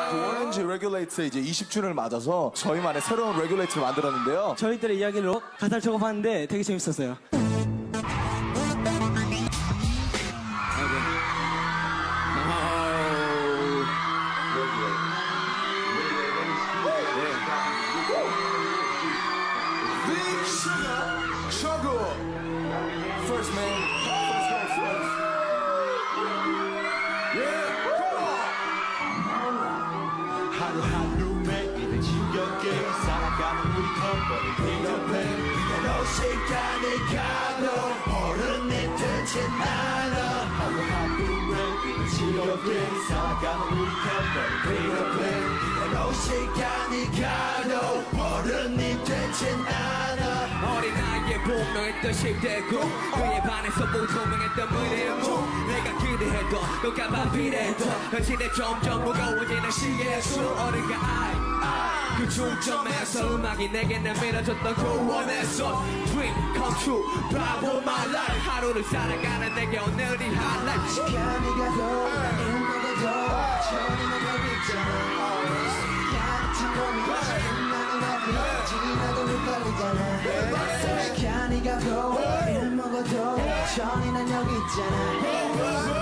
Warren G Regulate 이제 20주년을 맞아서 저희만의 새로운 Regulate를 만들었는데요. 저희들의 이야기로 가사를 적어봤는데 되게 재밌었어요. 너 시간이 가도 어른이 되지 않아 하루하루 매일을 지겹게 살아가는 우리 커플 피터팬 너 시간이 가도 어른이 되지 않아 어린아이의 분명했던 10대 고 그에 반해서 미래의 문 내가 기대했던 똑같은 비례했던 현실에 점점 무거워지는 시계의 수 어른과 아이 아이 그 중점에서 음악이 내게 내밀어줬던 구원에서 Dream come true 바보 my life. 하루를 살아가는 내게 오늘이 highlight. 시간이 가도 나는 먹어도 천이면 여기 있잖아 같은 놈이 나는 어디 지나도 헷갈리잖아. 시간이 가도 일 먹어도 천이는 여기 있잖아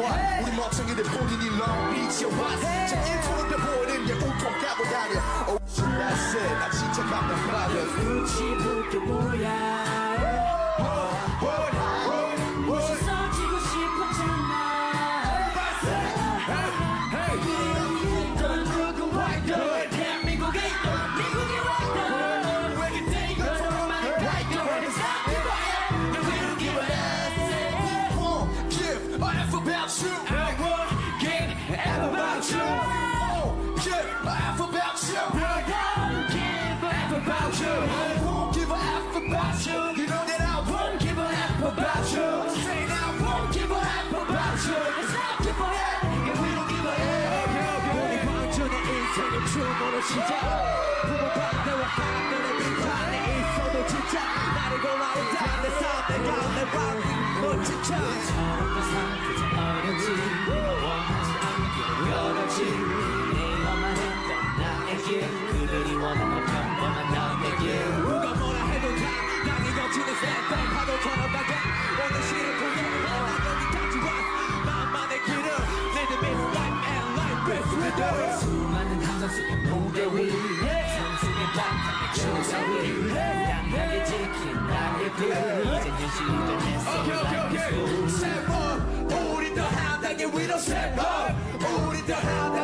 what? 우리 멍청이들 본인이 beach에 왔어. 자, 인트로 때 보이는 게 우통 까고 다녀. Oh, shit, that's it. 나 진짜 깜짝 놀랐어. 눈치부터 뭐야 you. I won't give a F about you Won't give a F about you. Don't give a F about you I won't give a F about you. You know that I won't Won't give a F about you say that I won't. Won't give a F about you 생각해봐야 Yeah, we don't give a F 우리 광주의 인생은 춤으로 시작 부모반대와 사람 수많은 속의 무대 위 상승의 밤장의 주자 위 당당하게 지킨 오케이 오케이 오케이. Step up. 우리 더 한단계 위로 up. 우리 더 한단